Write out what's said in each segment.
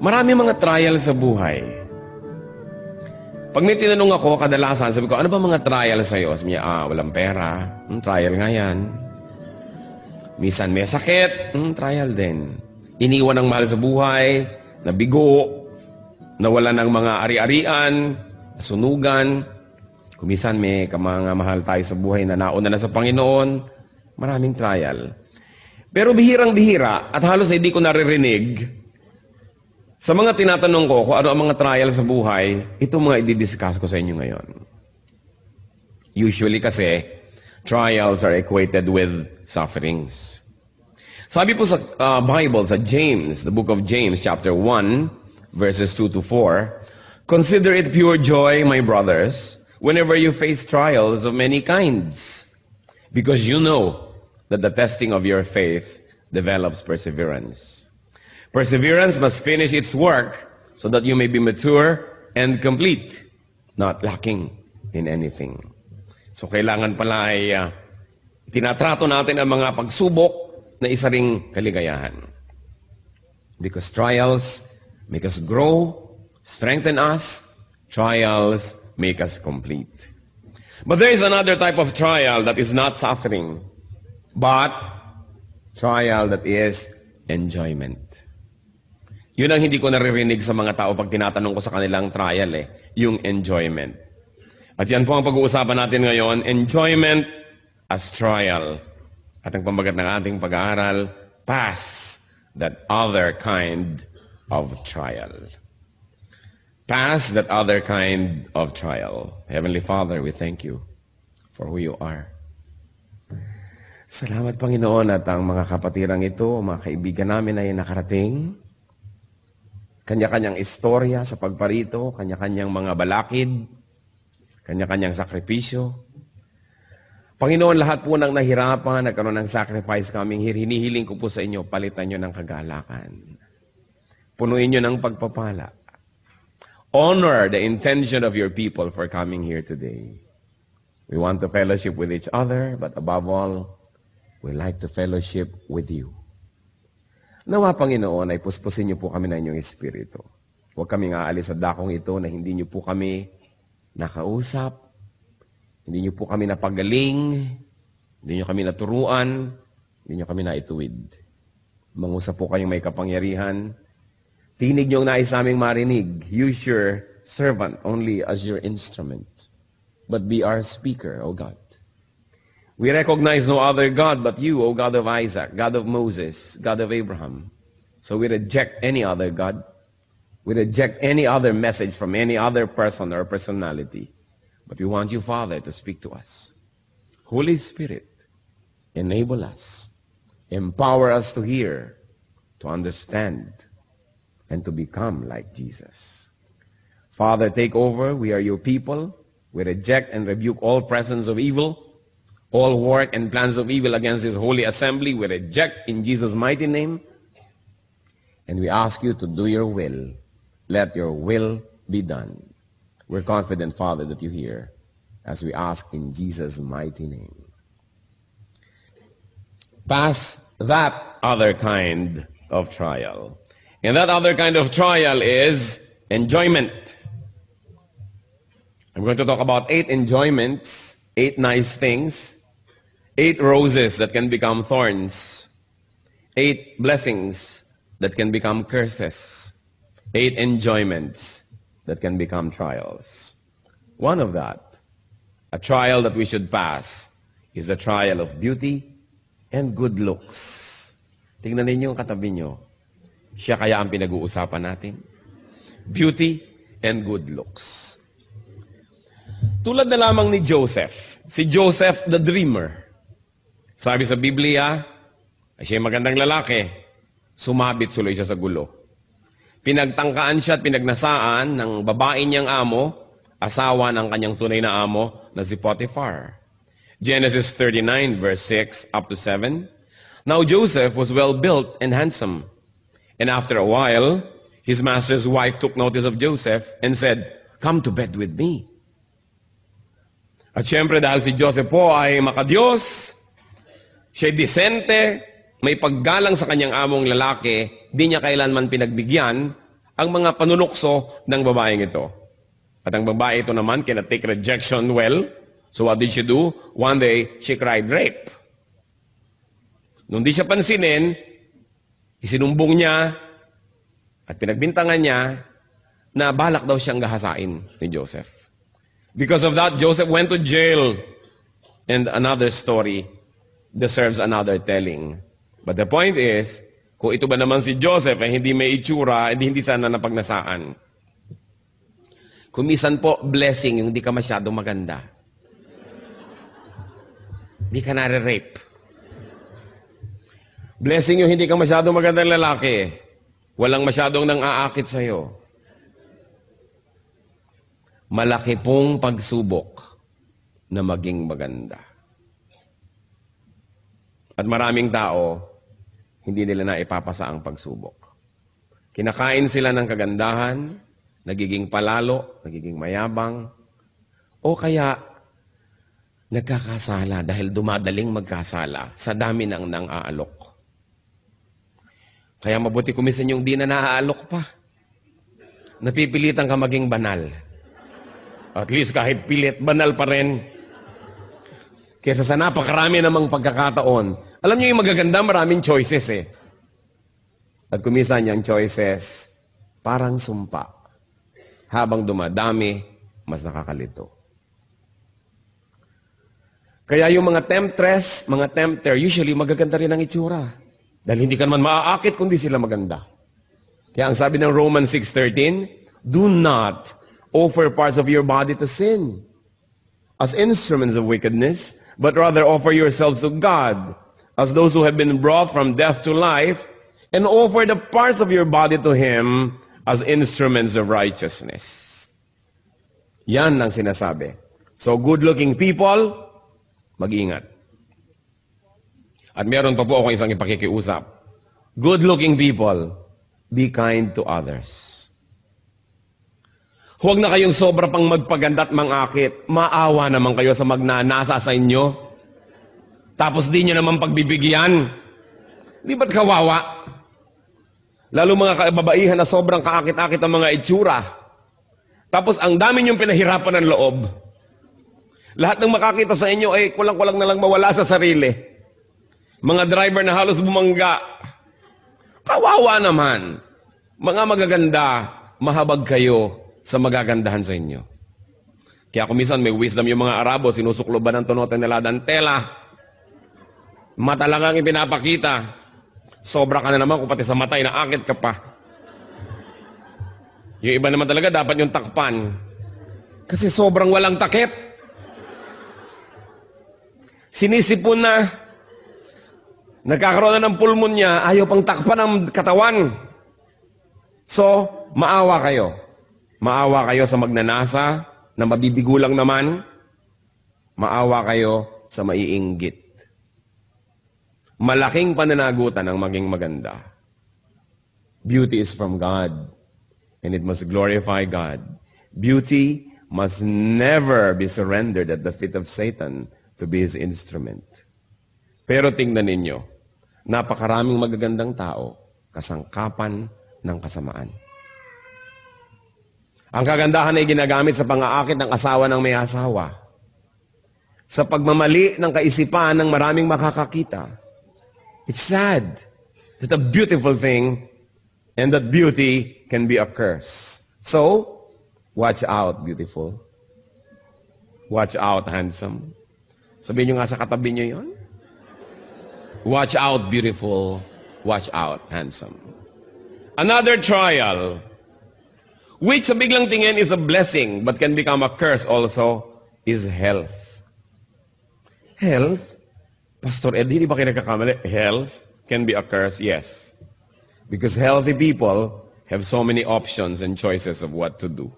Marami mga trial sa buhay. Pag may tinanong ako, kadalasan, sabi ko, ano ba mga trial sa'yo? Sabi niya, ah, walang pera. Hmm, trial nga yan. Misan may sakit. Hmm, trial din. Iniwan ng mahal sa buhay, nabigo, nawala ng mga ari-arian, nasunugan. Kumisan may mga mahal tayo sa buhay na nauna na sa Panginoon. Maraming trial. Pero bihirang-bihira at halos hindi ko naririnig sa mga tinatanong ko kung ano ang mga trial sa buhay, ito mga i-discuss ko sa inyo ngayon. Usually kasi, trials are equated with sufferings. Sabi po sa uh, Bible, sa James, the book of James, chapter 1, verses 2 to 4, Consider it pure joy, my brothers, whenever you face trials of many kinds, because you know that the testing of your faith develops perseverance. Perseverance must finish its work so that you may be mature and complete, not lacking in anything. So kailangan pala ay uh, tinatrato natin ang mga pagsubok na isa ring kaligayahan. Because trials make us grow, strengthen us, trials make us complete. But there is another type of trial that is not suffering, but trial that is enjoyment. Yun ang hindi ko naririnig sa mga tao pag tinatanong ko sa kanilang trial eh, yung enjoyment. At yan po ang pag-uusapan natin ngayon, enjoyment as trial. At ang pambagat ng ating pag-aaral, pass that other kind of trial. Pass that other kind of trial. Heavenly Father, we thank you for who you are. Salamat Panginoon at ang mga kapatirang ito, mga kaibigan namin ay nakarating kanya-kanyang istorya sa pagparito, kanya-kanyang mga balakid, kanya-kanyang sakripisyo. Panginoon, lahat po ng nahirapan, nagkaroon ng sacrifice kaming hinihiling ko po sa inyo, palitan nyo ng kagalakan. Punuin nyo ng pagpapala. Honor the intention of your people for coming here today. We want to fellowship with each other, but above all, we like to fellowship with you. Nawa, Panginoon, ay puspusin niyo po kami ng inyong Espiritu. Huwag kaming aalis sa dakong ito na hindi niyo po kami nakausap, hindi niyo po kami napagaling, hindi niyo kami naturuan, hindi niyo kami naituwid. Mangusap po kayong may kapangyarihan. Tinig niyo ang nais naming marinig. Use your servant only as your instrument. But be our speaker, O God. We recognize no other God but you, O God of Isaac, God of Moses, God of Abraham. So we reject any other God. We reject any other message from any other person or personality. But we want you, Father, to speak to us. Holy Spirit, enable us. Empower us to hear, to understand, and to become like Jesus. Father, take over. We are your people. We reject and rebuke all presence of evil all work and plans of evil against this holy assembly we reject in Jesus' mighty name. And we ask you to do your will. Let your will be done. We're confident, Father, that you hear as we ask in Jesus' mighty name. Pass that other kind of trial. And that other kind of trial is enjoyment. I'm going to talk about eight enjoyments, eight nice things Eight roses that can become thorns. Eight blessings that can become curses. Eight enjoyments that can become trials. One of that, a trial that we should pass, is a trial of beauty and good looks. Tingnan ninyo yung katabi nyo. Siya kaya ang pinag-uusapan natin. Beauty and good looks. Tulad na lamang ni Joseph. Si Joseph the dreamer. Sabi sa Biblia, ay siya magandang lalaki, sumabit suloy siya sa gulo. Pinagtangkaan siya at pinagnasaan ng babae niyang amo, asawa ng kanyang tunay na amo na si Potiphar. Genesis 39 verse 6 up to 7. Now Joseph was well built and handsome. And after a while, his master's wife took notice of Joseph and said, Come to bed with me. At syempre dahil si Joseph po ay makadiyos, Siya'y disente, may paggalang sa kanyang among lalaki, di niya kailanman pinagbigyan, ang mga panunukso ng babaeng ito. At ang babae ito naman cannot take rejection well. So what did she do? One day, she cried rape. Nung di siya pansinin, isinumbong niya at pinagbintangan niya na balak daw siyang gahasain ni Joseph. Because of that, Joseph went to jail. And another story deserves another telling. But the point is, kung ito ba naman si Joseph ay hindi may itsura, hindi, hindi sana napagnasaan. Kumisan po, blessing yung hindi ka masyadong maganda. Hindi ka nare-rape. Blessing yung hindi ka masyadong magandang lalaki. Walang masyadong nang aakit sa'yo. Malaki pong pagsubok na maging maganda. At maraming tao, hindi nila na ipapasa ang pagsubok. Kinakain sila ng kagandahan, nagiging palalo, nagiging mayabang, o kaya nagkakasala dahil dumadaling magkasala sa dami ng nang aalok. Kaya mabuti kumisan yung di na naaalok pa. Napipilitan ka maging banal. At least kahit pilit, banal pa rin. Kesa sa napakarami namang pagkakataon. Alam niyo yung magaganda, maraming choices eh. At kumisan yung choices, parang sumpa. Habang dumadami, mas nakakalito. Kaya yung mga temptress, mga tempter, usually magaganda rin ang itsura. Dahil hindi ka naman maaakit kundi sila maganda. Kaya ang sabi ng Romans 6.13, Do not offer parts of your body to sin as instruments of wickedness, but rather offer yourselves to God as those who have been brought from death to life, and offer the parts of your body to Him as instruments of righteousness. Yan ang sinasabi. So good-looking people, mag-ingat. At meron pa po akong isang ipakikiusap. Good-looking people, be kind to others. Huwag na kayong sobra pang magpaganda at mangakit. Maawa naman kayo sa magnanasa sa inyo. Tapos di nyo naman pagbibigyan. Di ba't kawawa? Lalo mga kababaihan na sobrang kaakit-akit ang mga itsura. Tapos ang dami niyong pinahirapan ng loob. Lahat ng makakita sa inyo ay kulang-kulang na lang mawala sa sarili. Mga driver na halos bumangga. Kawawa naman. Mga magaganda, mahabag kayo sa magagandahan sa inyo. Kaya kumisan may wisdom yung mga Arabo, sinusukloban ng tunote nila ng tela. Mata lang ang ipinapakita. Sobra ka na naman kung pati sa mata, inaakit ka pa. Yung iba naman talaga, dapat yung takpan. Kasi sobrang walang takip. Sinisipon na. Nagkakaroon na ng pulmonya, ayaw pang takpan ng katawan. So, maawa kayo. Maawa kayo sa magnanasa, na mabibigo lang naman. Maawa kayo sa maiinggit. Malaking pananagutan ang maging maganda. Beauty is from God, and it must glorify God. Beauty must never be surrendered at the feet of Satan to be his instrument. Pero tingnan ninyo, napakaraming magagandang tao, kasangkapan ng kasamaan. Ang kagandahan ay ginagamit sa pangaakit ng asawa ng may asawa. Sa pagmamali ng kaisipan ng maraming makakakita. It's sad that a beautiful thing and that beauty can be a curse. So, watch out, beautiful. Watch out, handsome. Sabihin nyo nga sa katabi nyo yon. Watch out, beautiful. Watch out, handsome. Another trial, which sa biglang tingin is a blessing but can become a curse also, is health. Health? Pastor Ed, hindi ba kayo nagkakamali? Health can be a curse? Yes. Because healthy people have so many options and choices of what to do.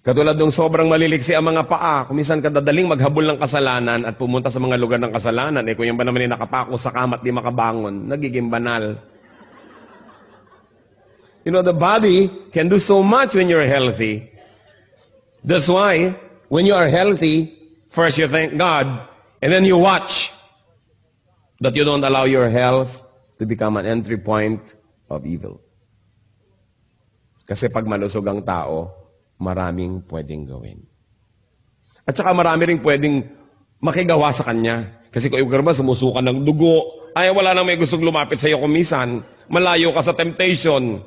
Katulad ng sobrang maliliksi ang mga paa, kumisan ka dadaling maghabol ng kasalanan at pumunta sa mga lugar ng kasalanan, eh kung yan ba naman yung nakapako sa kamat di makabangon, nagiging banal. You know, the body can do so much when you're healthy. That's why, when you are healthy, first you thank God, and then you watch that you don't allow your health to become an entry point of evil. Kasi pag malusog ang tao, maraming pwedeng gawin. At saka marami rin pwedeng makigawa sa kanya. Kasi kung ikaw ba sumusukan ng dugo, ay wala nang may gustong lumapit sa iyo kumisan. Malayo ka sa temptation.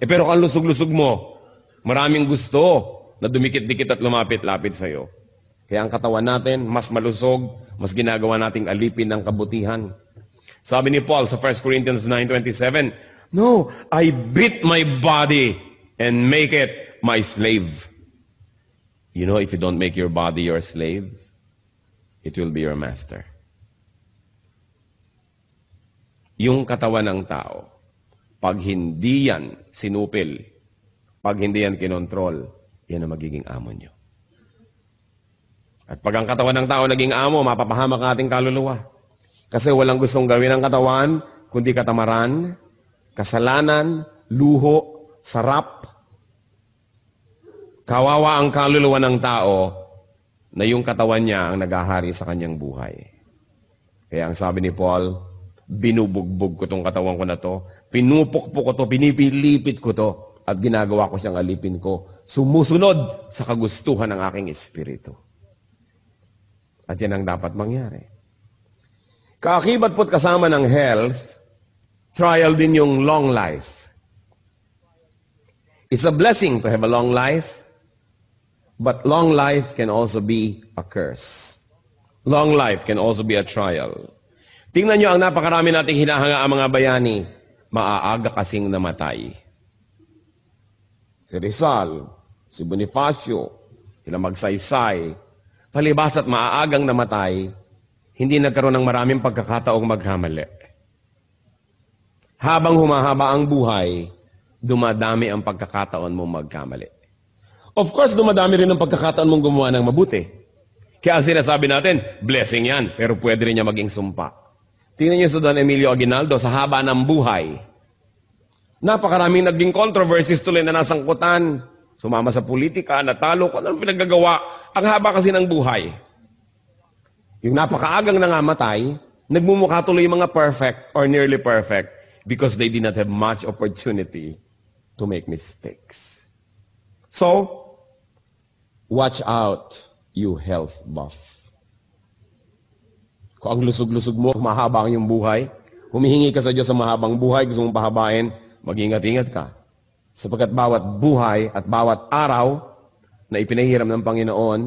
Eh pero kung lusog-lusog mo, maraming gusto na dumikit-dikit at lumapit-lapit sa iyo. Kaya ang katawan natin, mas malusog, mas ginagawa nating alipin ng kabutihan. Sabi ni Paul sa 1 Corinthians 9.27, No, I beat my body and make it my slave. You know, if you don't make your body your slave, it will be your master. Yung katawan ng tao, pag hindi yan sinupil, pag hindi yan kinontrol, yan ang magiging amo nyo. At pag ang katawan ng tao naging amo, mapapahamak ang ating kaluluwa. Kasi walang gustong gawin ng katawan, kundi katamaran, kasalanan, luho, sarap. Kawawa ang kaluluwa ng tao na yung katawan niya ang nagahari sa kanyang buhay. Kaya ang sabi ni Paul, binubugbog ko tong katawan ko na to, pinupukpok ko to, pinipilipit ko to, at ginagawa ko siyang alipin ko, sumusunod sa kagustuhan ng aking espiritu. At yan ang dapat mangyari. Kaakibat po't kasama ng health, trial din yung long life. It's a blessing to have a long life, but long life can also be a curse. Long life can also be a trial. Tingnan nyo ang napakarami nating hinahanga ang mga bayani, maaaga kasing namatay. Si Rizal, si Bonifacio, sila magsaysay, palibas at maaagang namatay, hindi nagkaroon ng maraming pagkakataong magkamali. Habang humahaba ang buhay, dumadami ang pagkakataon mong magkamali. Of course, dumadami rin ang pagkakataon mong gumawa ng mabuti. Kaya ang sinasabi natin, blessing yan, pero pwede rin niya maging sumpa. Tingnan niyo sa Don Emilio Aguinaldo, sa haba ng buhay, napakaraming naging controversies tuloy na nasangkutan. Sumama sa politika, natalo, kung anong pinagagawa. Ang haba kasi ng buhay. Yung napakaagang nangamatay, nagmumukha tuloy mga perfect or nearly perfect because they did not have much opportunity to make mistakes. So, watch out, you health buff. Kung ang lusog-lusog mo, mahaba ang iyong buhay, humihingi ka sa Diyos sa mahabang buhay, gusto mong pahabain, mag-ingat-ingat ka. Sapagkat bawat buhay at bawat araw na ipinahiram ng Panginoon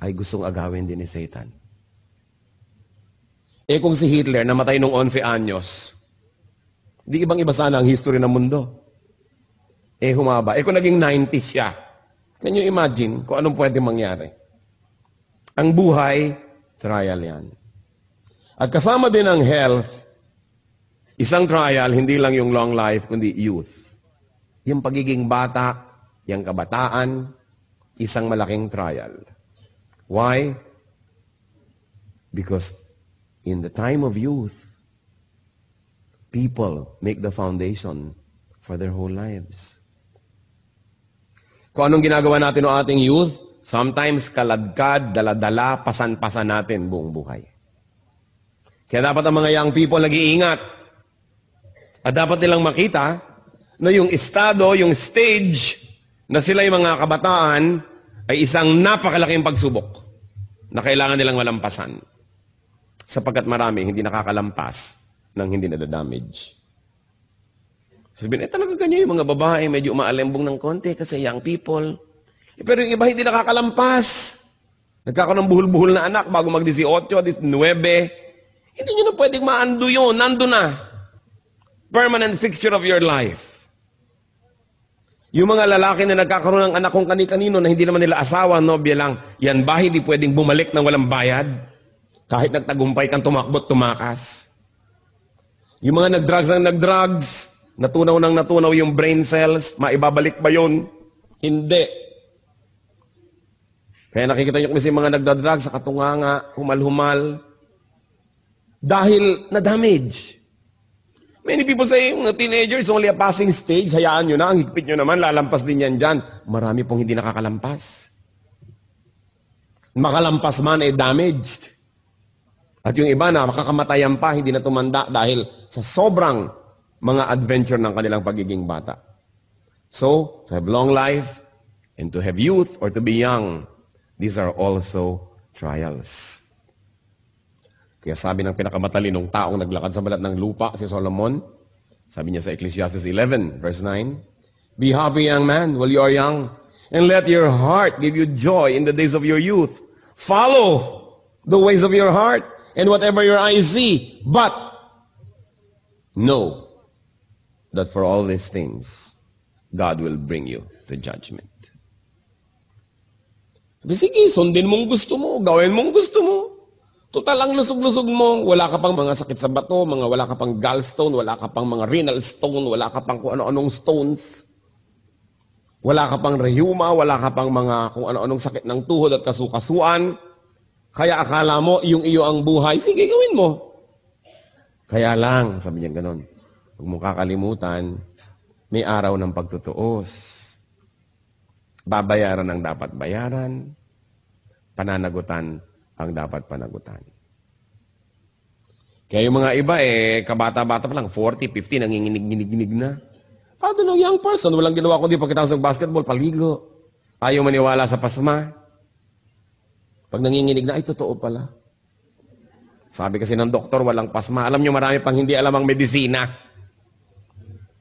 ay gustong agawin din ni Satan. Eh kung si Hitler namatay nung 11 anyos, di ibang-iba sana ang history ng mundo. Eh humaba. Eh kung naging 90 siya, can you imagine kung anong pwede mangyari? Ang buhay, trial yan. At kasama din ang health, isang trial, hindi lang yung long life, kundi youth. Yung pagiging bata, yung kabataan, isang malaking trial. Why? Because in the time of youth, people make the foundation for their whole lives. Kung anong ginagawa natin ng ating youth, sometimes kaladkad, daladala, pasan-pasan natin buong buhay. Kaya dapat ang mga young people nag-iingat. At dapat nilang makita na yung estado, yung stage na sila yung mga kabataan ay isang napakalaking pagsubok na kailangan nilang malampasan. Sapagkat marami hindi nakakalampas ng hindi nadadamage. Sabihin, eh talaga ganyan yung mga babae, medyo umaalembong ng konti kasi young people. Eh, pero yung iba hindi nakakalampas. Nagkakaroon ng buhol-buhol na anak bago mag-18, 19. Hindi nyo na pwedeng maando yun. Nando na. Permanent fixture of your life. Yung mga lalaki na nagkakaroon ng anak kung kani-kanino na hindi naman nila asawa, nobya lang, yan ba hindi pwedeng bumalik ng walang bayad? Kahit nagtagumpay kang tumakbot, tumakas. Yung mga nagdrugs ang nagdrugs, natunaw nang natunaw yung brain cells, maibabalik ba yun? Hindi. Kaya nakikita nyo kasi mga nagdadrugs sa katunganga, humal-humal, dahil na-damage. Many people say, yung teenager is only a passing stage. Hayaan nyo na, ang higpit nyo naman, lalampas din yan dyan. Marami pong hindi nakakalampas. Makalampas man ay damaged. At yung iba na makakamatayan pa, hindi na tumanda dahil sa sobrang mga adventure ng kanilang pagiging bata. So, to have long life and to have youth or to be young, these are also trials. Kaya sabi ng pinakamatalinong taong naglakad sa balat ng lupa, si Solomon, sabi niya sa Ecclesiastes 11, verse 9, Be happy, young man, while you are young, and let your heart give you joy in the days of your youth. Follow the ways of your heart and whatever your eyes see. But know that for all these things, God will bring you to judgment. Sabi, sige, sundin mong gusto mo, gawin mong gusto mo. Total ang lusog-lusog mo, wala ka pang mga sakit sa bato, mga wala ka pang gallstone, wala ka pang mga renal stone, wala ka pang kung ano-anong stones. Wala ka pang rheuma, wala ka pang mga kung ano-anong sakit ng tuhod at kasukasuan. Kaya akala mo, yung iyo ang buhay, sige, gawin mo. Kaya lang, sabi niya ganun, huwag mo kakalimutan, may araw ng pagtutuos. Babayaran ang dapat bayaran, pananagutan ang dapat panagutan. Kaya yung mga iba, eh, kabata-bata pa lang, 40, 50, nanginginig-ginig na. Paano nung young person, walang ginawa kundi pagkatapos ng basketball, paligo. Ayaw maniwala sa pasma. Pag nanginginig na, ay, totoo pala. Sabi kasi ng doktor, walang pasma. Alam nyo, marami pang hindi alam ang medisina.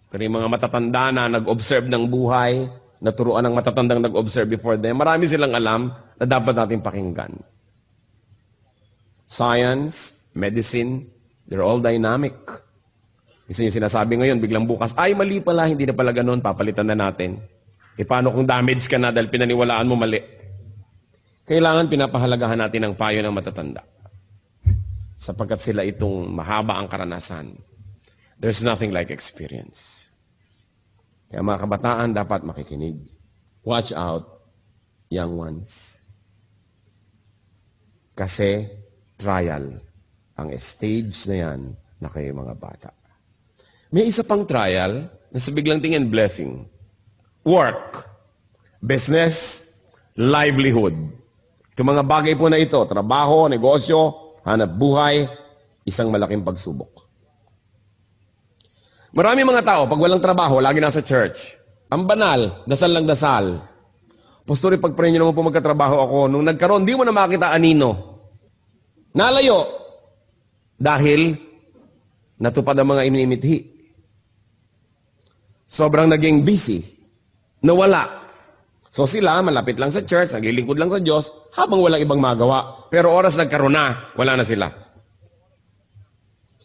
Pero yung mga matatanda na nag-observe ng buhay, naturuan ng matatandang nag-observe before them, marami silang alam na dapat natin pakinggan. Science, medicine, they're all dynamic. Gusto nyo sinasabi ngayon, biglang bukas, ay mali pala, hindi na pala ganun, papalitan na natin. E paano kung damage ka na dahil pinaniwalaan mo mali? Kailangan pinapahalagahan natin ang payo ng matatanda. Sapagkat sila itong mahaba ang karanasan. There's nothing like experience. Kaya mga kabataan dapat makikinig. Watch out, young ones. Kasi trial ang stage na yan na kayo mga bata. May isa pang trial na sa biglang tingin blessing. Work, business, livelihood. Itong mga bagay po na ito, trabaho, negosyo, hanap buhay, isang malaking pagsubok. Marami mga tao, pag walang trabaho, lagi nasa church. Ang banal, dasal lang dasal. Pastor, pag-pray nyo naman po magkatrabaho ako. Nung nagkaroon, di mo na makita anino. Nalayo. Dahil natupad ang mga inimimithi. Sobrang naging busy. Nawala. So sila, malapit lang sa church, naglilingkod lang sa Diyos, habang walang ibang magawa. Pero oras nagkaroon na, wala na sila.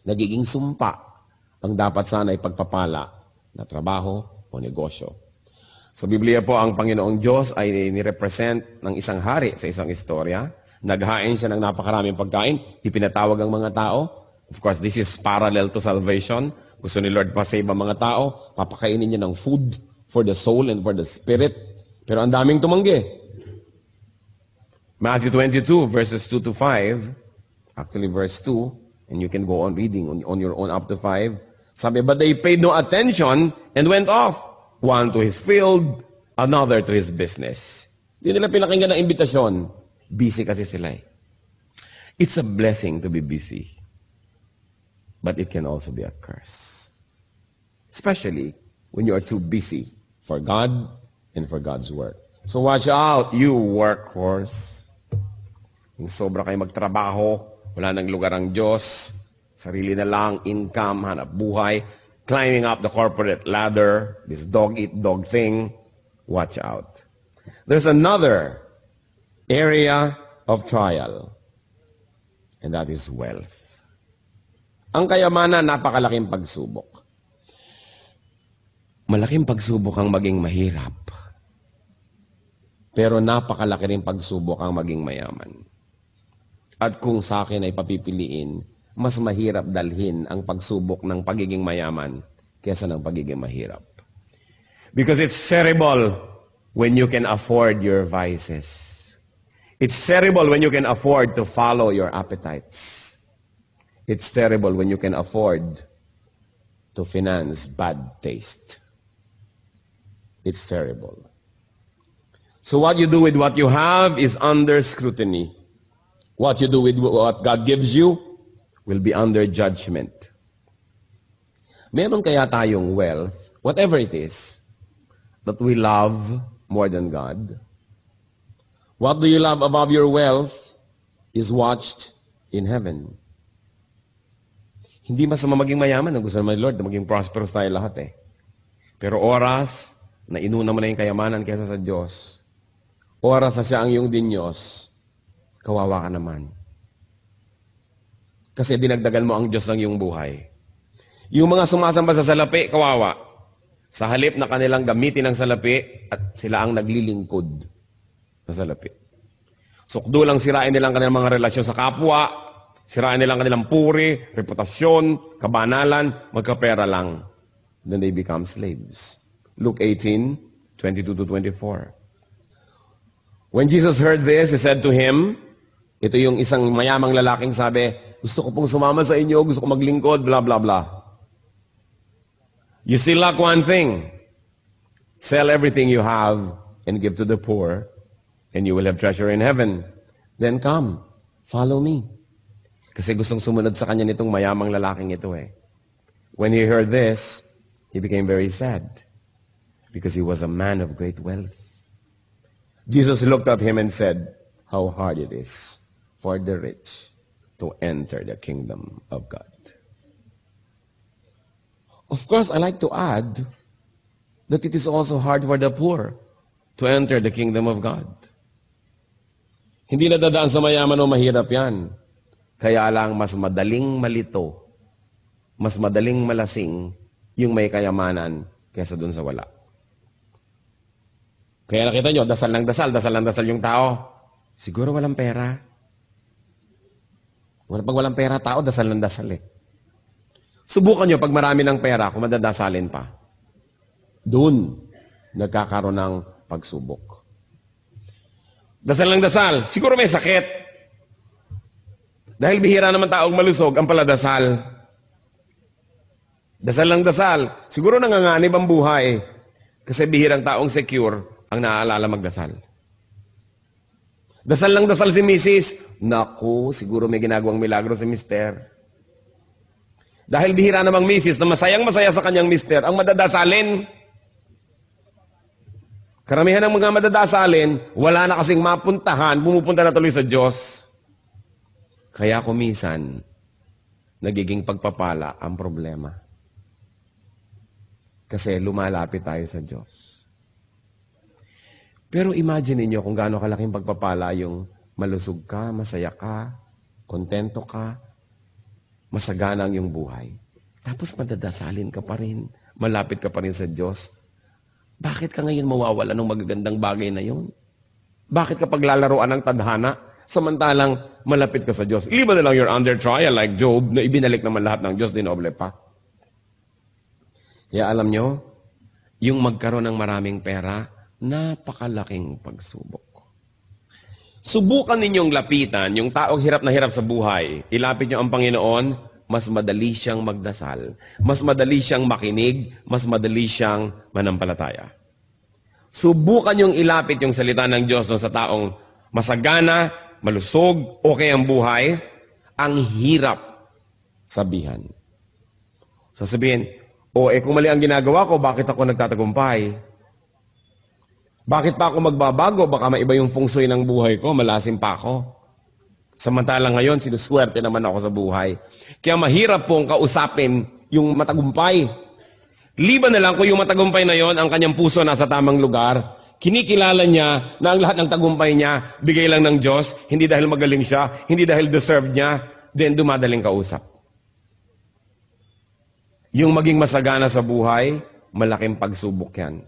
Nagiging sumpa ang dapat sana ay pagpapala na trabaho o negosyo. Sa Biblia po, ang Panginoong Diyos ay nirepresent ng isang hari sa isang istorya. Naghain siya ng napakaraming pagkain, ipinatawag ang mga tao. Of course, this is parallel to salvation. Gusto ni Lord pa-save ang mga tao, papakainin niya ng food for the soul and for the spirit. Pero ang daming tumanggi. Matthew 22, verses 2 to 5, actually verse 2, and you can go on reading on, on your own up to 5, sabi, but they paid no attention and went off. One to his field, another to his business. Hindi nila pinakinggan ng imbitasyon. Busy kasi sila eh. It's a blessing to be busy. But it can also be a curse. Especially when you are too busy for God and for God's work. So watch out, you workhorse. Yung sobra kayo magtrabaho, wala nang lugar ang Diyos, sarili na lang, income, hanap buhay, climbing up the corporate ladder, this dog-eat-dog thing, watch out. There's another area of trial, and that is wealth. Ang kayamanan, napakalaking pagsubok. Malaking pagsubok ang maging mahirap. Pero napakalaki rin pagsubok ang maging mayaman. At kung sa akin ay papipiliin, mas mahirap dalhin ang pagsubok ng pagiging mayaman kesa ng pagiging mahirap. Because it's terrible when you can afford your vices. It's terrible when you can afford to follow your appetites. It's terrible when you can afford to finance bad taste. It's terrible. So what you do with what you have is under scrutiny. What you do with what God gives you will be under judgment. Meron kaya tayong wealth, whatever it is, that we love more than God? What do you love above your wealth is watched in heaven. Hindi masama maging mayaman. Ang gusto naman ni Lord na maging prosperous tayo lahat eh. Pero oras na inuna mo na yung kayamanan kaysa sa Diyos, oras na siya ang iyong dinyos, kawawa ka naman. Kasi dinagdagan mo ang Diyos ng iyong buhay. Yung mga sumasamba sa salapi, kawawa. Sa halip na kanilang gamitin ang salapi at sila ang naglilingkod sa salapi. Sukdo lang sirain nilang kanilang mga relasyon sa kapwa, sirain nilang kanilang puri, reputasyon, kabanalan, magkapera lang. Then they become slaves. Luke 18, 22 to 24. When Jesus heard this, He said to him, ito yung isang mayamang lalaking sabi, gusto ko pong sumama sa inyo, gusto ko maglingkod, blah, blah, blah. You still lack one thing. Sell everything you have and give to the poor, and you will have treasure in heaven. Then come, follow me. Kasi gustong sumunod sa kanya nitong mayamang lalaking ito eh. When he heard this, he became very sad because he was a man of great wealth. Jesus looked at him and said, How hard it is for the rich to enter the kingdom of God. Of course, I like to add that it is also hard for the poor to enter the kingdom of God. Hindi na dadaan sa mayaman o mahirap yan. Kaya lang mas madaling malito, mas madaling malasing yung may kayamanan kaysa dun sa wala. Kaya nakita nyo, dasal ng dasal, dasal ng dasal yung tao. Siguro walang pera. Pag walang pera tao, dasal ng dasal eh. Subukan nyo pag marami ng pera, kung madadasalin pa. Doon, nagkakaroon ng pagsubok. Dasal ng dasal, siguro may sakit. Dahil bihira naman taong malusog ang paladasal. Dasal ng dasal, siguro nanganganib ang buhay. Kasi bihirang taong secure ang naaalala magdasal. Dasal lang dasal si Mrs. Naku, siguro may ginagawang milagro si Mister. Dahil bihira namang Mrs. na masayang masaya sa kanyang Mister, ang madadasalin. Karamihan ng mga madadasalin, wala na kasing mapuntahan, pumupunta na tuloy sa Diyos. Kaya kumisan, nagiging pagpapala ang problema. Kasi lumalapit tayo sa Diyos. Pero imagine niyo kung gaano kalaking pagpapala yung malusog ka, masaya ka, kontento ka, masagana ang iyong buhay. Tapos madadasalin ka pa rin, malapit ka pa rin sa Diyos. Bakit ka ngayon mawawala ng magagandang bagay na yun? Bakit ka paglalaroan ng tadhana, samantalang malapit ka sa Diyos? Liba na lang you're under trial like Job, na ibinalik naman lahat ng Diyos, dinoble pa. Kaya alam nyo, yung magkaroon ng maraming pera, napakalaking pagsubok. Subukan ninyong lapitan yung taong hirap na hirap sa buhay. Ilapit nyo ang Panginoon, mas madali siyang magdasal. Mas madali siyang makinig, mas madali siyang manampalataya. Subukan yung ilapit yung salita ng Diyos no, sa taong masagana, malusog, okay ang buhay, ang hirap sabihan. Sasabihin, o eh kung mali ang ginagawa ko, bakit ako nagtatagumpay? Bakit pa ako magbabago? Baka maiba yung feng shui ng buhay ko, malasim pa ako. Samantalang ngayon, sinuswerte naman ako sa buhay. Kaya mahirap pong kausapin yung matagumpay. Liban na lang kung yung matagumpay na yon, ang kanyang puso nasa tamang lugar, kinikilala niya na ang lahat ng tagumpay niya, bigay lang ng Diyos, hindi dahil magaling siya, hindi dahil deserved niya, then dumadaling kausap. Yung maging masagana sa buhay, malaking pagsubok yan.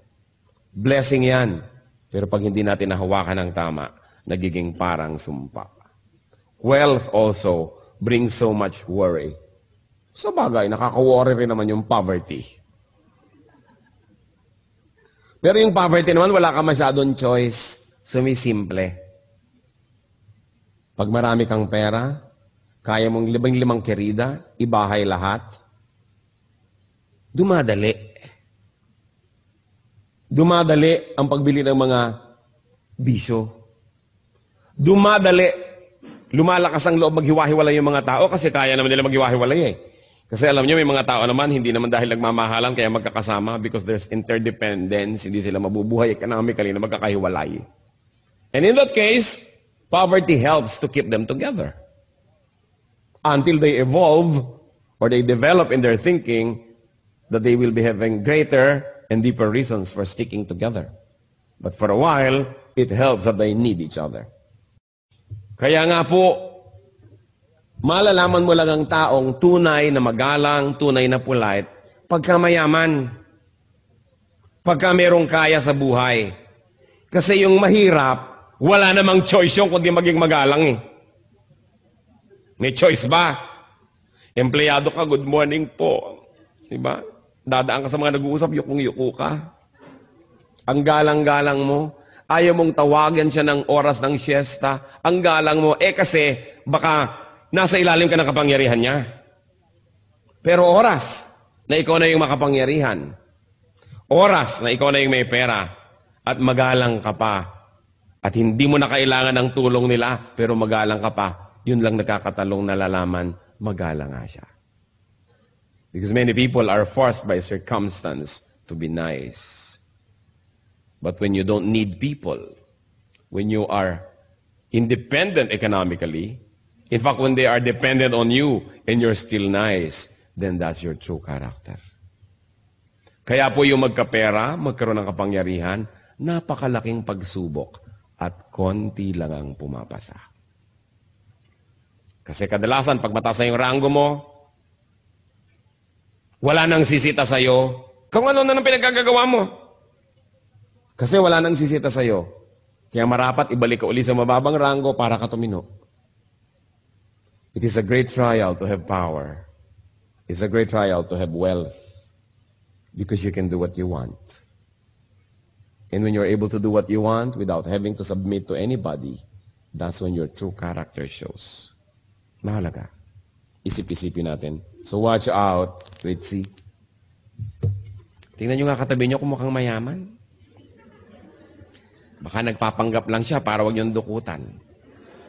Blessing yan. Pero pag hindi natin nahawakan ng tama, nagiging parang sumpa. Wealth also brings so much worry. Sa bagay, nakaka-worry rin naman yung poverty. Pero yung poverty naman, wala ka masyadong choice. Sumisimple. Pag marami kang pera, kaya mong libang-limang kerida, ibahay lahat, dumadali. Dumadali ang pagbili ng mga bisyo. Dumadali. Lumalakas ang loob maghiwa-hiwalay yung mga tao kasi kaya naman nila maghiwa-hiwalay eh. Kasi alam niyo, may mga tao naman, hindi naman dahil nagmamahalan kaya magkakasama because there's interdependence, hindi sila mabubuhay economically na magkakahiwalay. And in that case, poverty helps to keep them together. Until they evolve or they develop in their thinking that they will be having greater and deeper reasons for sticking together. But for a while, it helps that they need each other. Kaya nga po, malalaman mo lang ang taong tunay na magalang, tunay na polite, pagka mayaman. Pagka merong kaya sa buhay. Kasi yung mahirap, wala namang choice yung kundi maging magalang eh. May choice ba? Empleyado ka, good morning po. Diba? Dadaan ka sa mga nag-uusap, yukong-yuko ka. Ang galang-galang mo, ayaw mong tawagan siya ng oras ng siesta. Ang galang mo, eh kasi baka nasa ilalim ka ng kapangyarihan niya. Pero oras na ikaw na yung makapangyarihan. Oras na ikaw na yung may pera. At magalang ka pa. At hindi mo na kailangan ng tulong nila, pero magalang ka pa. Yun lang nakakatalong nalalaman, magalang nga siya. Because many people are forced by circumstance to be nice. But when you don't need people, when you are independent economically, in fact, when they are dependent on you and you're still nice, then that's your true character. Kaya po yung magkapera, magkaroon ng kapangyarihan, napakalaking pagsubok at konti lang ang pumapasa. Kasi kadalasan, pag mataas na yung rango mo, wala nang sisita sa'yo, kung ano na nang pinagkagagawa mo. Kasi wala nang sisita sa'yo. Kaya marapat ibalik ka uli sa mababang rango para ka tumino. It is a great trial to have power. It's a great trial to have wealth. Because you can do what you want. And when you're able to do what you want without having to submit to anybody, that's when your true character shows. Mahalaga. Isip-isipin natin. So watch out, Ritzy. Tingnan nyo nga katabi nyo kung mukhang mayaman. Baka nagpapanggap lang siya para wag niyong dukutan.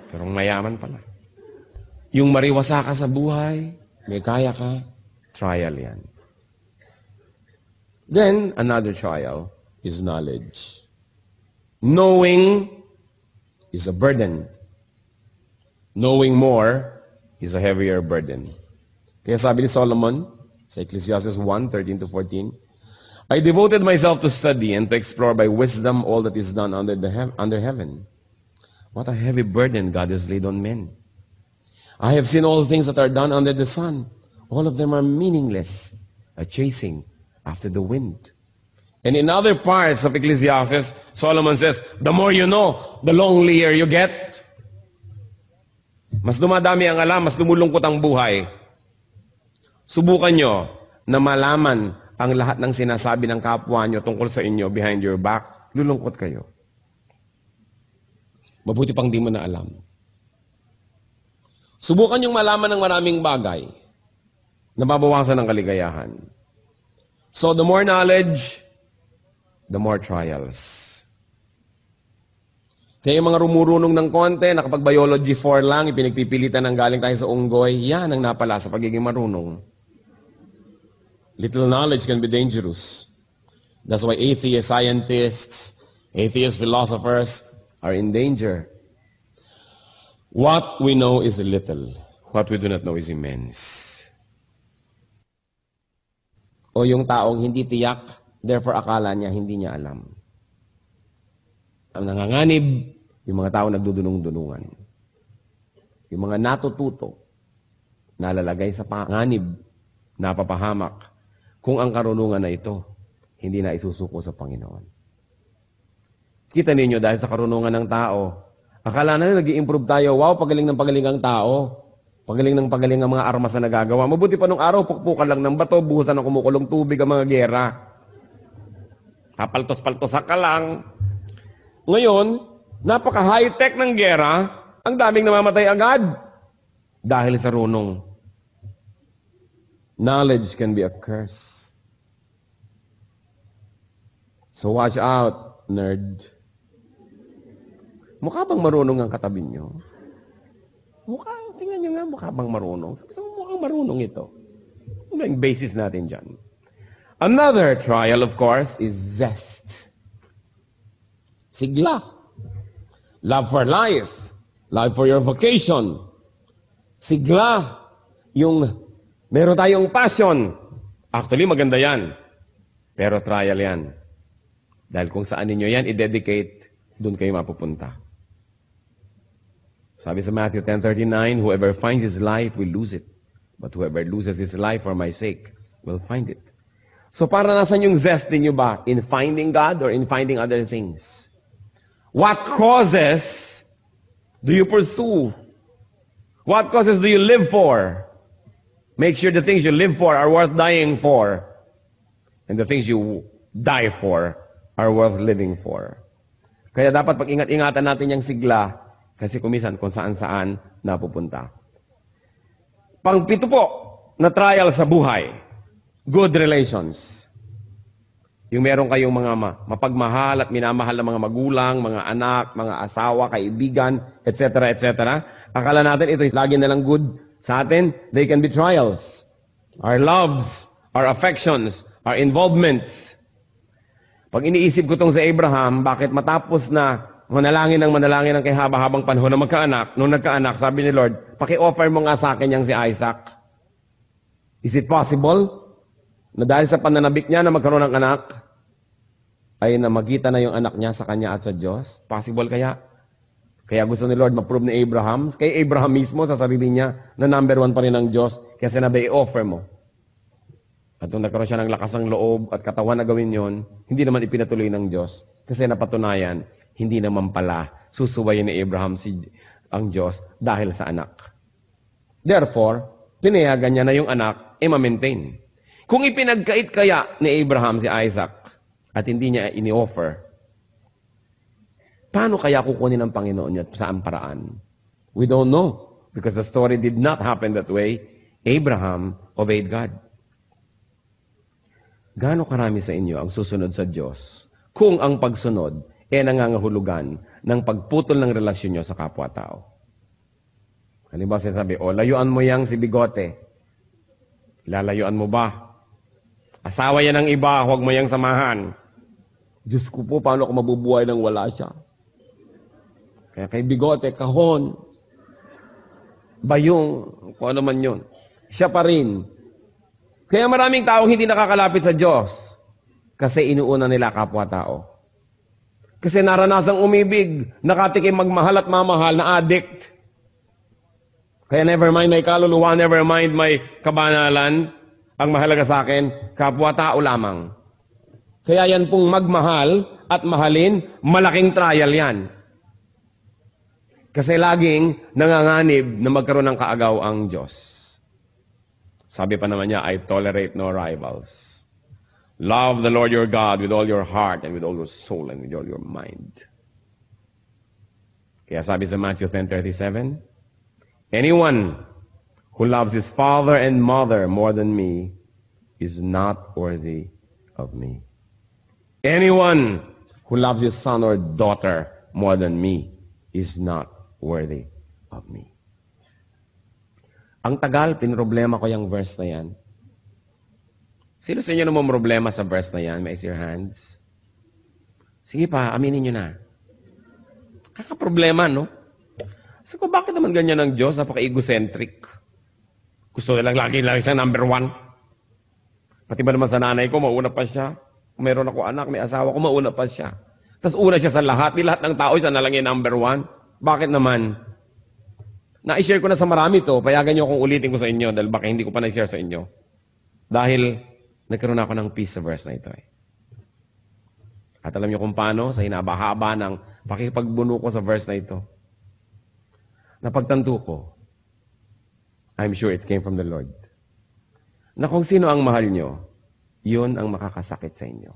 Pero mayaman pala. Yung mariwasa ka sa buhay, may kaya ka, trial yan. Then, another trial is knowledge. Knowing is a burden. Knowing more is a heavier burden. Kaya sabi ni Solomon sa Ecclesiastes 1, 13 to 14, I devoted myself to study and to explore by wisdom all that is done under, the hev- under heaven. What a heavy burden God has laid on men. I have seen all things that are done under the sun. All of them are meaningless, a chasing after the wind. And in other parts of Ecclesiastes, Solomon says, the more you know, the lonelier you get. Mas dumadami ang alam, mas lumulungkot ang buhay. Subukan nyo na malaman ang lahat ng sinasabi ng kapwa nyo tungkol sa inyo behind your back, lulungkot kayo. Mabuti pang di mo na alam. Subukan yung malaman ng maraming bagay na babawasan ng kaligayahan. So the more knowledge, the more trials. Kaya yung mga rumurunong ng konti, nakapag-biology 4 lang, ipinagpipilitan ng galing tayo sa unggoy, yan ang napala sa pagiging marunong. Little knowledge can be dangerous. That's why atheist scientists, atheist philosophers are in danger. What we know is little. What we do not know is immense. O yung taong hindi tiyak, therefore akala niya hindi niya alam. Ang nanganganib, yung mga tao nagdudunong-dunungan. Yung mga natututo, nalalagay sa panganib, napapahamak, kung ang karunungan na ito, hindi na isusuko sa Panginoon. Kita ninyo, dahil sa karunungan ng tao, akala na nag improve tayo, wow, pagaling ng pagaling ang tao. Pagaling ng pagaling ang mga armas na nagagawa. Mabuti pa nung araw, pukpukan lang ng bato, buhusan ng kumukulong tubig ang mga gera. Papaltos-paltos ka lang. Ngayon, napaka-high-tech ng gera, ang daming namamatay agad. Dahil sa runong. Knowledge can be a curse. So watch out, nerd. Mukha bang marunong ang katabi nyo? Mukha, tingnan nyo nga, mukha bang marunong? Sabi mo, mukhang marunong ito. Ano yung basis natin dyan? Another trial, of course, is zest. Sigla. Love for life. Love for your vocation. Sigla. Yung meron tayong passion. Actually, maganda yan. Pero trial yan. Dahil kung saan ninyo yan i-dedicate, doon kayo mapupunta. Sabi sa Matthew 10.39, Whoever finds his life will lose it. But whoever loses his life for my sake will find it. So para nasan yung zest ninyo ba? In finding God or in finding other things? What causes do you pursue? What causes do you live for? Make sure the things you live for are worth dying for. And the things you die for are worth living for. Kaya dapat pag-ingat-ingatan natin yung sigla kasi kumisan kung saan-saan napupunta. Pangpito po na trial sa buhay, good relations. Yung meron kayong mga ma- mapagmahal at minamahal na mga magulang, mga anak, mga asawa, kaibigan, etc., etc. Akala natin ito is lagi na lang good sa atin. They can be trials. Our loves, our affections, our involvements. Pag iniisip ko tong sa Abraham, bakit matapos na manalangin ng manalangin ng kay haba-habang panahon na magkaanak, nung nagkaanak, sabi ni Lord, paki-offer mo nga sa akin yang si Isaac. Is it possible na dahil sa pananabik niya na magkaroon ng anak, ay namagita na yung anak niya sa kanya at sa Diyos? Possible kaya? Kaya gusto ni Lord ma-prove ni Abraham, kay Abraham mismo, sa sarili niya, na number one pa rin ng Diyos, kaya sinabi, i-offer mo. At nung nagkaroon siya ng lakas ng loob at katawan na gawin yon, hindi naman ipinatuloy ng Diyos. Kasi napatunayan, hindi naman pala susuwayin ni Abraham si ang Diyos dahil sa anak. Therefore, pinayagan niya na yung anak, e ma-maintain. Kung ipinagkait kaya ni Abraham si Isaac at hindi niya ini-offer, paano kaya kukunin ng Panginoon niya saan paraan? We don't know because the story did not happen that way. Abraham obeyed God. Gaano karami sa inyo ang susunod sa Diyos kung ang pagsunod ay nangangahulugan ng pagputol ng relasyon nyo sa kapwa-tao? Halimbawa sinasabi, o layuan mo yang si Bigote. Lalayuan mo ba? Asawa yan ng iba, huwag mo yang samahan. Diyos ko po, paano ako mabubuhay nang wala siya? Kaya kay Bigote, kahon, bayong, kung ano man yun. Siya pa rin. Kaya maraming taong hindi nakakalapit sa Diyos kasi inuuna nila kapwa-tao. Kasi naranasang umibig, nakatikim magmahal at mamahal na addict. Kaya never mind my kaluluwa, never mind my kabanalan, ang mahalaga sa akin, kapwa-tao lamang. Kaya yan pong magmahal at mahalin, malaking trial yan. Kasi laging nanganganib na magkaroon ng kaagaw ang Diyos. Sabi pa naman niya, I tolerate no rivals. Love the Lord your God with all your heart and with all your soul and with all your mind. Kaya sabi sa Matthew 10.37, Anyone who loves his father and mother more than me is not worthy of me. Anyone who loves his son or daughter more than me is not worthy of me. Ang tagal, pinroblema ko yung verse na yan. Sino sa inyo naman problema sa verse na yan? Raise your hands. Sige pa, aminin nyo na. Kakaproblema, no? Sabi ko, bakit naman ganyan ang Diyos? Napaka-egocentric. Gusto nilang lagi lang siya number one. Pati ba naman sa nanay ko, mauna pa siya. Kung meron ako anak, may asawa ko, mauna pa siya. Tapos una siya sa lahat. Di lahat ng tao, siya na lang yung number one. Bakit naman? Na-share ko na sa marami to, payagan niyo kung ulitin ko sa inyo dahil baka hindi ko pa na-share sa inyo. Dahil nagkaroon ako ng peace sa verse na ito eh. At alam niyo kung paano, sa hinaba-haba ng pakipagbuno ko sa verse na ito. Napagtanto ko, I'm sure it came from the Lord, na kung sino ang mahal niyo, yun ang makakasakit sa inyo.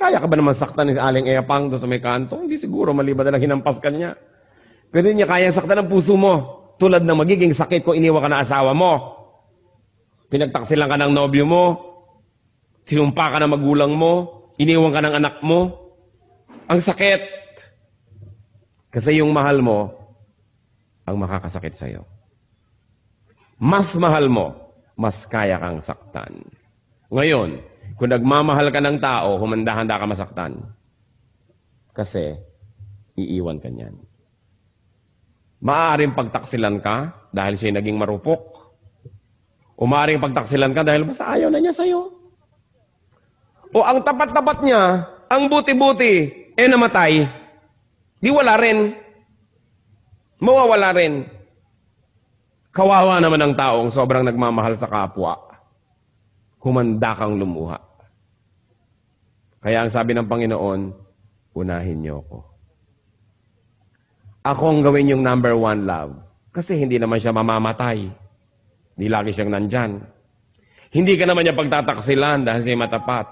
Kaya ka ba naman saktan ni Aling Eapang doon sa may kanto? Hindi siguro, maliban na lang hinampas ka niya. Pero niya kaya saktan ang puso mo. Tulad ng magiging sakit kung iniwan ka na asawa mo. Pinagtaksilan ka ng nobyo mo. Sinumpa ka ng magulang mo. Iniwan ka ng anak mo. Ang sakit. Kasi yung mahal mo, ang makakasakit sa'yo. Mas mahal mo, mas kaya kang saktan. Ngayon, kung nagmamahal ka ng tao, humanda-handa ka masaktan. Kasi, iiwan ka niyan. Maaaring pagtaksilan ka dahil siya naging marupok. O maaaring pagtaksilan ka dahil basta ayaw na niya sa'yo. O ang tapat-tapat niya, ang buti-buti, eh namatay. Di wala rin. Mawawala rin. Kawawa naman ang taong sobrang nagmamahal sa kapwa. Humanda kang lumuha. Kaya ang sabi ng Panginoon, unahin niyo ako. Ako ang gawin yung number one love. Kasi hindi naman siya mamamatay. Hindi lagi siyang nandyan. Hindi ka naman niya pagtataksilan dahil siya matapat.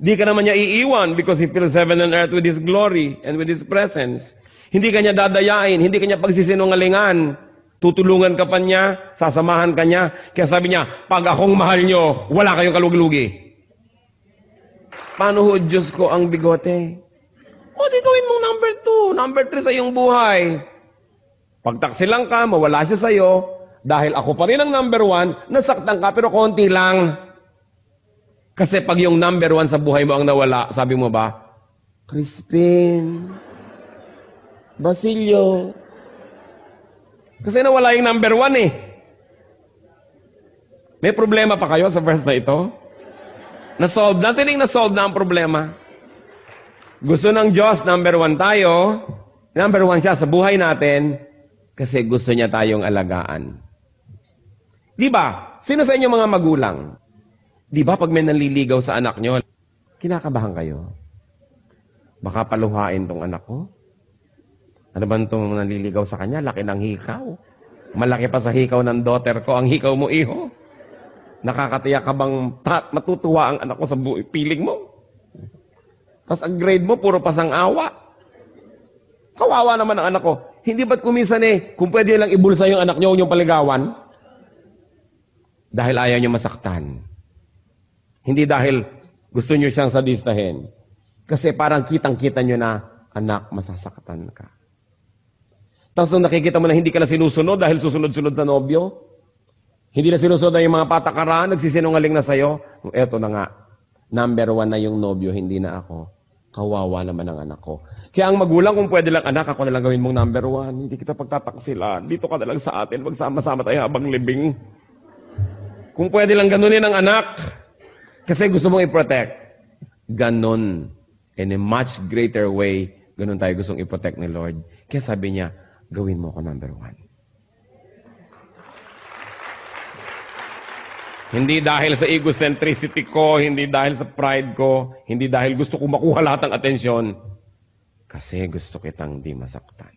Hindi ka naman niya iiwan because He fills heaven and earth with His glory and with His presence. Hindi ka niya dadayain, hindi ka niya pagsisinungalingan. Tutulungan ka pa niya, sasamahan ka niya. Kaya sabi niya, pag akong mahal niyo, wala kayong kalugi-lugi. Paano ho, Diyos ko, ang bigote? O, di gawin mong number two, number three sa iyong buhay. Pagtaksilang ka, mawala siya sa'yo, dahil ako pa rin ang number one, nasaktan ka, pero konti lang. Kasi pag yung number one sa buhay mo ang nawala, sabi mo ba, Crispin, Basilio. Kasi nawala yung number one eh. May problema pa kayo sa verse na ito? Na-solve na? Sining na-solve na ang problema? Gusto ng Diyos, number one tayo. Number one siya sa buhay natin kasi gusto niya tayong alagaan. Di ba? Sino sa inyo mga magulang? Di ba pag may nanliligaw sa anak nyo, kinakabahan kayo? Baka paluhain tong anak ko? Ano ba itong nanliligaw sa kanya? Laki ng hikaw. Malaki pa sa hikaw ng daughter ko ang hikaw mo, iho. Nakakatiyak ka bang ta- matutuwa ang anak ko sa bu- piling mo? Tapos ang grade mo, puro pasang awa. Kawawa naman ang anak ko. Hindi ba't kuminsan eh, kung pwede lang ibulsa yung anak nyo, yung paligawan? Dahil ayaw nyo masaktan. Hindi dahil gusto nyo siyang sadistahin. Kasi parang kitang-kita nyo na, anak, masasaktan ka. Tapos nung nakikita mo na hindi ka na sinusunod dahil susunod-sunod sa nobyo, hindi na sinusunod na yung mga patakaran, nagsisinungaling na sa'yo, eto na nga, number one na yung nobyo, hindi na ako. Kawawa naman ang anak ko. Kaya ang magulang, kung pwede lang, anak, ako na lang gawin mong number one. Hindi kita pagtataksilan. Dito ka na lang sa atin. Magsama-sama tayo habang libing. Kung pwede lang ganunin ang anak. Kasi gusto mong i-protect. Ganon. In a much greater way, ganon tayo gustong i-protect ni Lord. Kaya sabi niya, gawin mo ako number one. Hindi dahil sa egocentricity ko, hindi dahil sa pride ko, hindi dahil gusto ko makuha lahat ng atensyon. Kasi gusto kitang di masaktan.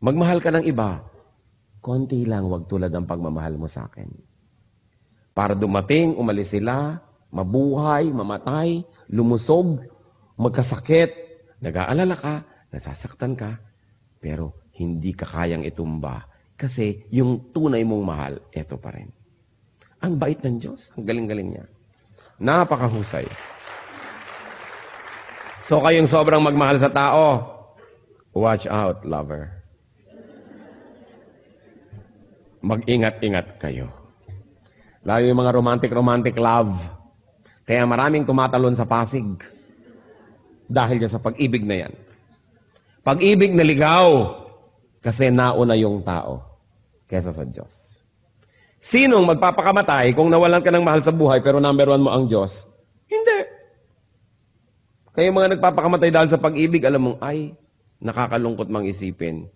Magmahal ka ng iba, konti lang wag tulad ang pagmamahal mo sa akin. Para dumating, umalis sila, mabuhay, mamatay, lumusog, magkasakit, nag-aalala ka, nasasaktan ka, pero hindi ka kayang itumba kasi yung tunay mong mahal, eto pa rin. Ang bait ng Diyos. Ang galing-galing niya. Napakahusay. So kayong sobrang magmahal sa tao, watch out, lover. Mag-ingat-ingat kayo. Lalo yung mga romantic-romantic love. Kaya maraming tumatalon sa pasig. Dahil yan sa pag-ibig na yan. Pag-ibig na ligaw. Kasi nauna yung tao kesa sa Diyos. Sinong magpapakamatay kung nawalan ka ng mahal sa buhay pero number one mo ang Diyos? Hindi. Kaya mga nagpapakamatay dahil sa pag-ibig, alam mong, ay, nakakalungkot mang isipin,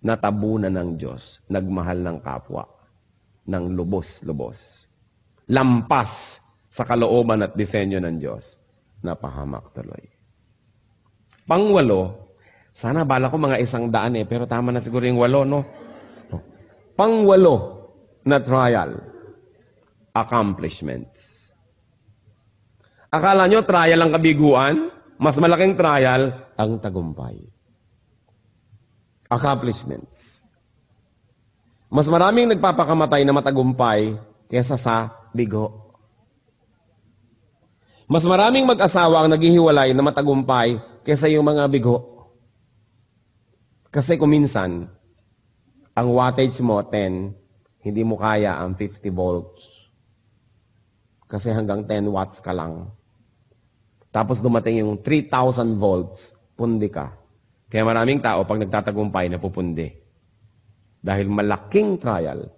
natabunan ng Diyos, nagmahal ng kapwa, ng lubos-lubos. Lampas sa kalooban at disenyo ng Diyos, napahamak tuloy. Pangwalo, sana bala ko mga isang daan eh, pero tama na siguro yung walo, no? Pangwalo, na trial. Accomplishments. Akala nyo trial ang kabiguan? Mas malaking trial ang tagumpay. Accomplishments. Mas maraming nagpapakamatay na matagumpay kesa sa bigo. Mas maraming mag-asawa ang naghihiwalay na matagumpay kesa yung mga bigo. Kasi kuminsan, ang wattage mo 10, hindi mo kaya ang 50 volts. Kasi hanggang 10 watts ka lang. Tapos dumating yung 3,000 volts, pundi ka. Kaya maraming tao, pag nagtatagumpay, napupundi. Dahil malaking trial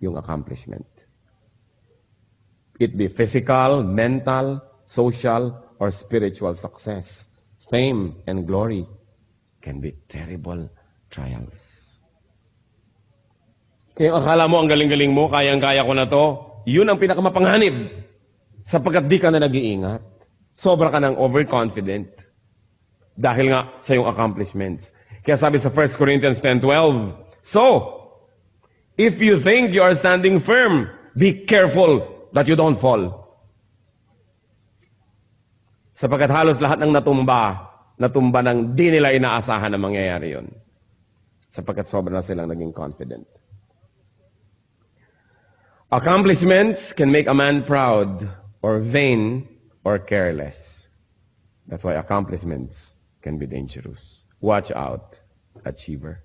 yung accomplishment. It be physical, mental, social, or spiritual success. Fame and glory can be terrible trials. Kaya akala mo ang galing-galing mo, kayang-kaya ko na to, yun ang pinakamapanganib. Sapagkat di ka na nag-iingat. Sobra ka ng overconfident. Dahil nga sa iyong accomplishments. Kaya sabi sa 1 Corinthians 10.12, So, if you think you are standing firm, be careful that you don't fall. Sapagkat halos lahat ng natumba, natumba ng di nila inaasahan na mangyayari yon. Sapagkat sobra na silang naging confident. Accomplishments can make a man proud or vain or careless. That's why accomplishments can be dangerous. Watch out, achiever.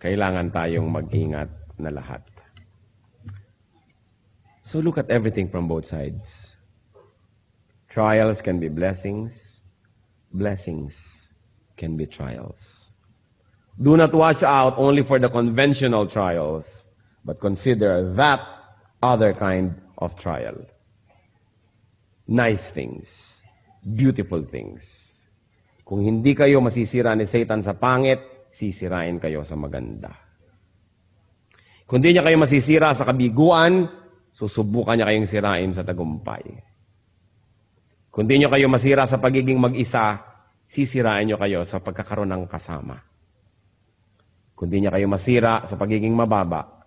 Kailangan tayong mag-ingat na lahat. So look at everything from both sides. Trials can be blessings. Blessings can be trials. Do not watch out only for the conventional trials, but consider that other kind of trial. Nice things. Beautiful things. Kung hindi kayo masisira ni Satan sa pangit, sisirain kayo sa maganda. Kung hindi niya kayo masisira sa kabiguan, susubukan niya kayong sirain sa tagumpay. Kung hindi niyo kayo masira sa pagiging mag-isa, sisirain niyo kayo sa pagkakaroon ng kasama. Kung hindi niya kayo masira sa pagiging mababa,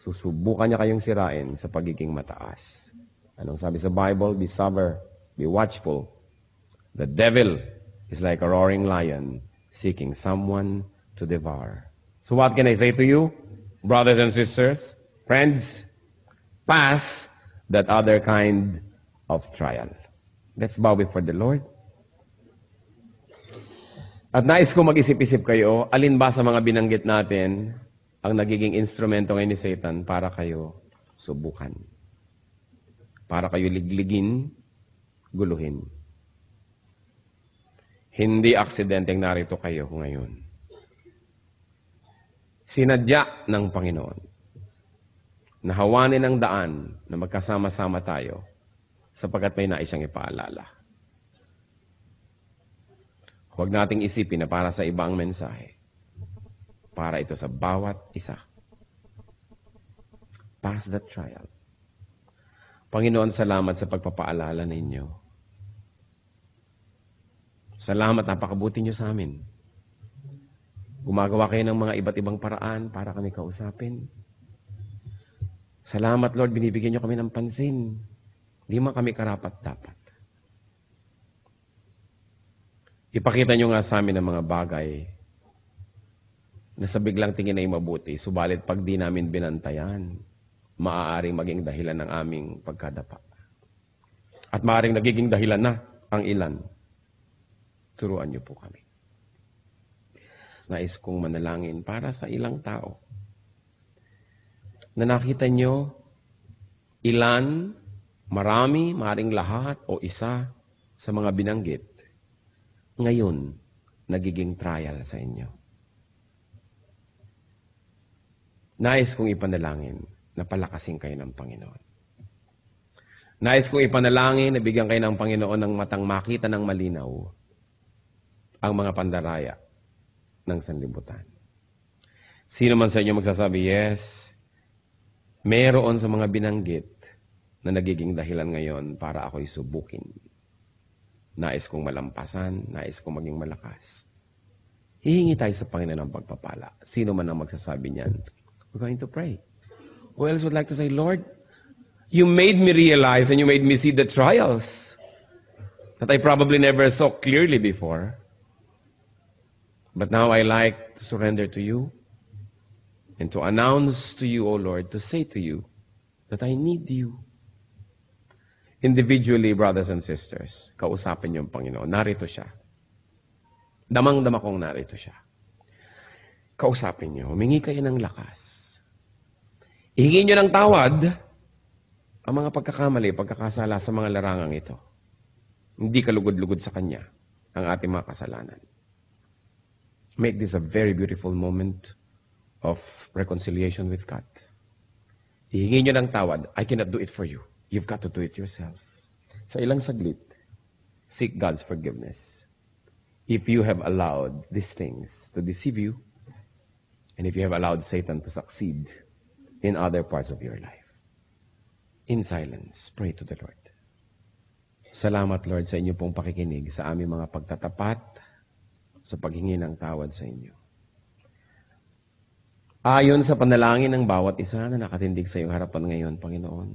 susubukan niya kayong sirain sa pagiging mataas. Anong sabi sa Bible? Be sober, be watchful. The devil is like a roaring lion seeking someone to devour. So what can I say to you, brothers and sisters, friends? Pass that other kind of trial. Let's bow before the Lord. At nais ko mag-isip-isip kayo, alin ba sa mga binanggit natin ang nagiging instrumento ngayon ni Satan para kayo subukan. Para kayo ligligin, guluhin. Hindi aksidenteng narito kayo ngayon. Sinadya ng Panginoon. Nahawanin ang daan na magkasama-sama tayo sapagkat may nais siyang ipaalala. Huwag nating isipin na para sa ibang mensahe. Para ito sa bawat isa. Pass that trial. Panginoon, salamat sa pagpapaalala ninyo. Salamat, napakabuti nyo sa amin. Gumagawa kayo ng mga iba't ibang paraan para kami kausapin. Salamat, Lord, binibigyan nyo kami ng pansin. Hindi man kami karapat-dapat. Ipakita nyo nga sa amin ang mga bagay na sa biglang tingin ay mabuti, subalit pag di namin binantayan, maaaring maging dahilan ng aming pagkadapa. At maaaring nagiging dahilan na ang ilan. Turuan niyo po kami. Nais kong manalangin para sa ilang tao na nakita nyo ilan, marami, maring lahat o isa sa mga binanggit ngayon nagiging trial sa inyo. Nais kong ipanalangin na palakasin kayo ng Panginoon. Nais kong ipanalangin na bigyan kayo ng Panginoon ng matang makita ng malinaw ang mga pandaraya ng sanlibutan. Sino man sa inyo magsasabi, yes, meron sa mga binanggit na nagiging dahilan ngayon para ako'y subukin. Nais kong malampasan, nais kong maging malakas. Hihingi tayo sa Panginoon ng pagpapala. Sino man ang magsasabi niyan, we're going to pray. Who else would like to say, Lord, you made me realize and you made me see the trials that I probably never saw clearly before. But now I like to surrender to you and to announce to you, O Lord, to say to you that I need you. Individually, brothers and sisters, kausapin niyo ang Panginoon. Narito siya. Damang-dama kong narito siya. Kausapin niyo. Humingi kayo ng lakas. Ihingi nyo ng tawad ang mga pagkakamali, pagkakasala sa mga larangang ito. Hindi kalugod-lugod sa Kanya ang ating mga kasalanan. Make this a very beautiful moment of reconciliation with God. Ihingi nyo ng tawad. I cannot do it for you. You've got to do it yourself. Sa ilang saglit, seek God's forgiveness. If you have allowed these things to deceive you, and if you have allowed Satan to succeed in other parts of your life. In silence, pray to the Lord. Salamat, Lord, sa inyo pong pakikinig sa aming mga pagtatapat sa paghingi ng tawad sa inyo. Ayon sa panalangin ng bawat isa na nakatindig sa iyong harapan ngayon, Panginoon,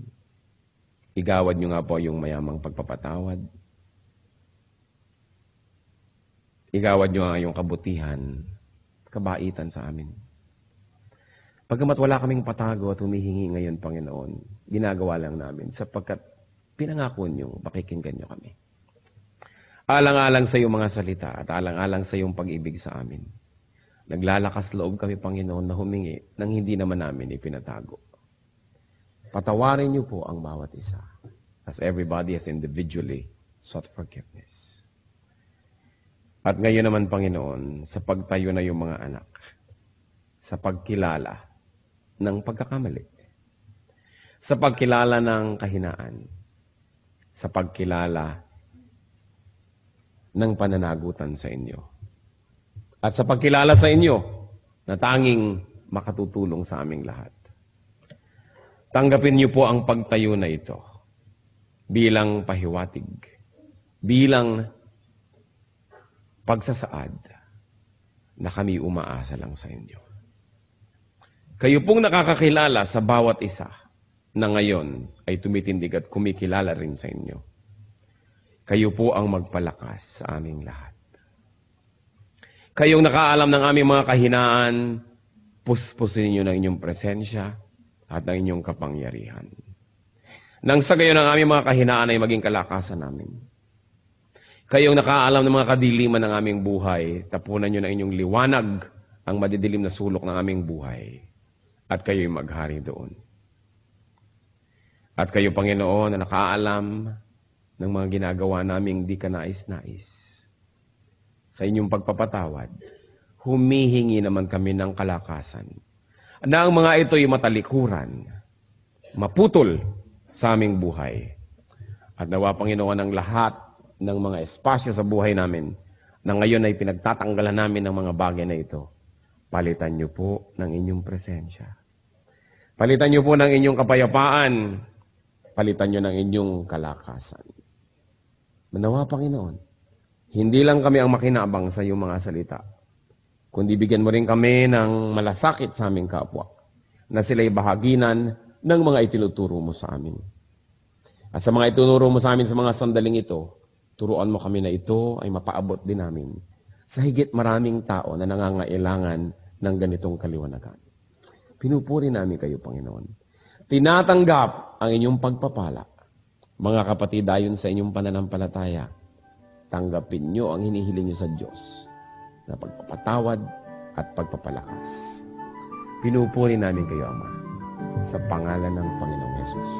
igawad niyo nga po yung mayamang pagpapatawad. Igawad niyo ang iyong kabutihan, kabaitan sa amin. Pagkamat wala kaming patago at humihingi ngayon, Panginoon, ginagawa lang namin sapagkat pinangako niyo, pakikinggan niyo kami. Alang-alang sa iyong mga salita at alang-alang sa iyong pag-ibig sa amin. Naglalakas loob kami, Panginoon, na humingi nang hindi naman namin ipinatago. Patawarin niyo po ang bawat isa as everybody has individually sought forgiveness. At ngayon naman, Panginoon, sa pagtayo na yung mga anak, sa pagkilala ng pagkakamali, sa pagkilala ng kahinaan, sa pagkilala ng pananagutan sa inyo, at sa pagkilala sa inyo na tanging makatutulong sa aming lahat. Tanggapin niyo po ang pagtayo na ito bilang pahiwatig, bilang pagsasaad na kami umaasa lang sa inyo. Kayo pong nakakakilala sa bawat isa na ngayon ay tumitindig at kumikilala rin sa inyo. Kayo po ang magpalakas sa aming lahat. Kayong nakaalam ng aming mga kahinaan, puspusin niyo ng inyong presensya at ng inyong kapangyarihan. Nang sa gayon ang aming mga kahinaan ay maging kalakasan namin. Kayong nakaalam ng mga kadiliman ng aming buhay, tapunan niyo ng inyong liwanag ang madidilim na sulok ng aming buhay at kayo'y maghari doon. At kayo, Panginoon, na nakaalam ng mga ginagawa naming di ka nais-nais. Sa inyong pagpapatawad, humihingi naman kami ng kalakasan na ang mga ito'y matalikuran, maputol sa aming buhay. At nawa, Panginoon, ang lahat ng mga espasyo sa buhay namin na ngayon ay pinagtatanggalan namin ng mga bagay na ito, palitan niyo po ng inyong presensya. Palitan niyo po ng inyong kapayapaan. Palitan niyo ng inyong kalakasan. Manawa, Panginoon, hindi lang kami ang makinabang sa iyong mga salita, kundi bigyan mo rin kami ng malasakit sa aming kapwa, na sila'y bahaginan ng mga itinuturo mo sa amin. At sa mga itunuro mo sa amin sa mga sandaling ito, turuan mo kami na ito ay mapaabot din namin sa higit maraming tao na nangangailangan ng ganitong kaliwanagan. Pinupuri namin kayo, Panginoon. Tinatanggap ang inyong pagpapala. Mga kapatid, ayon sa inyong pananampalataya, tanggapin nyo ang hinihiling nyo sa Diyos na pagpapatawad at pagpapalakas. Pinupuri namin kayo, Ama, sa pangalan ng Panginoong Yesus.